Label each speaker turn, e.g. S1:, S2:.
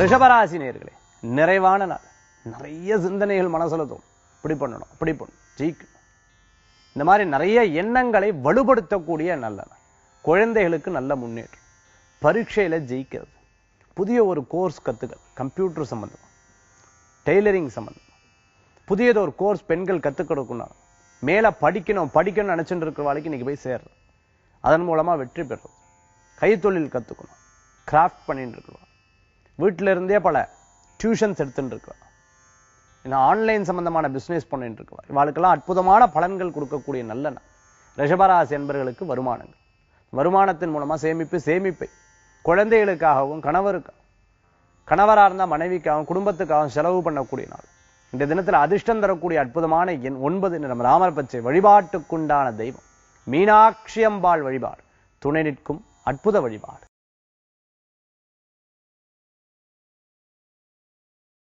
S1: ரிஷபராசி நேர்களே நிறைவான நாள். நிறைய சிந்தனைகள் மனசுல தோணும். இப்படி பண்ணணும் அப்படி பண்ணணும். ஜெயிக்கணும். இந்த மாதிரி நிறைய எண்ணங்களை வலுப்படுத்தக்கூடிய நல்ல நாள். குழந்தைகளுக்கு நல்ல முன்னேற்றம். பரீட்சையில் ஜெயிக்கிறது. புதிய ஒரு கோர்ஸ் கற்றுக்கள் கம்ப்யூட்டர் சம்மந்தம் டெய்லரிங் சம்மந்தம் புதியது ஒரு கோர்ஸ் பெண்கள் கற்றுக் கொடுக்கணும் மேல படிக்கணும் படிக்கணும்னு நினச்சிட்டு இருக்கிற வாழ்க்கை இன்றைக்கி போய் சேர்றது அதன் மூலமா வெற்றி பெறுறது. கைத்தொழில் கத்துக்கணும். கிராஃப்ட் பண்ணிட்டு இருக்கணும். வீட்டில இருந்தே பல டியூஷன்ஸ் எடுத்துட்டு இருக்கிறோம் இன்னும் ஆன்லைன் சம்பந்தமான பிசினஸ் பண்ணிட்டு இருக்கலாம் இவாளுக்கெல்லாம் அற்புதமான பலன்கள் கொடுக்கக்கூடிய நல்ல ரிஷபராசி என்பவர்களுக்கு வருமானங்கள். வருமானத்தின் மூலமா சேமிப்பு சேமிப்பை. குழந்தைகளுக்காகவும் கணவருக்காகவும் கணவரா இருந்தா மனைவிக்காகவும் குடும்பத்துக்காகவும் செலவு பண்ணக்கூடிய நாள். இந்த தினத்துல அதிர்ஷ்டம் தரக்கூடிய அற்புதமான எண் ஒன்பது நிறம் ராமர் பச்சை வழிபாட்டுக்குண்டான தெய்வம். மீனாட்சி அம்பாள் வழிபாடு. துணை நிற்கும் அற்புத வழிபாடு.